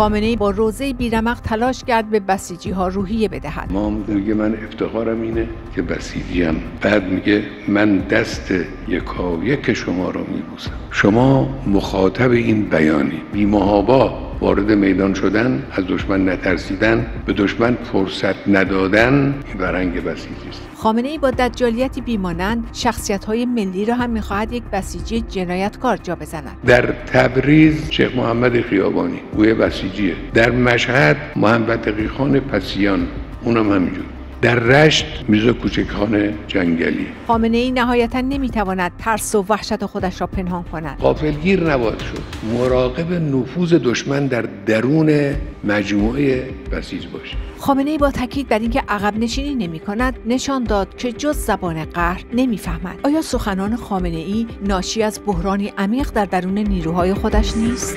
خامنه ای با روزه بیرمق تلاش کرد به بسیجی ها روحیه بدهد. ما میگه من افتخارم اینه که بسیجیم. بعد میگه من دست یکایک شما رو میبوسم. شما مخاطب این بیانی. بیمهابا وارد میدان شدن از دشمن نترسیدن به دشمن فرصت ندادن این برنگ بسیجی است. خامنه ای با دجالیتی بیمانند شخصیت های ملی را هم می‌خواهد یک بسیجی جنایتکار جا بزند. در تبریز شیخ محمد خیابانی گوی بسیجیه. در مشهد محمد خان پسیان اونم همینجور. در رشت میرزا کوچکخان جنگلی. خامنه ای نهایتا نمی‌تواند ترس و وحشت خودش را پنهان کند. قافلگیر نباید شد. مراقب نفوذ دشمن در درون مجموعه بسیج باشه. خامنه ای با تاکید بر اینکه عقب نشینی نمی کند نشان داد که جز زبان قهر نمی‌فهمد. آیا سخنان خامنه ای ناشی از بحرانی عمیق در درون نیروهای خودش نیست؟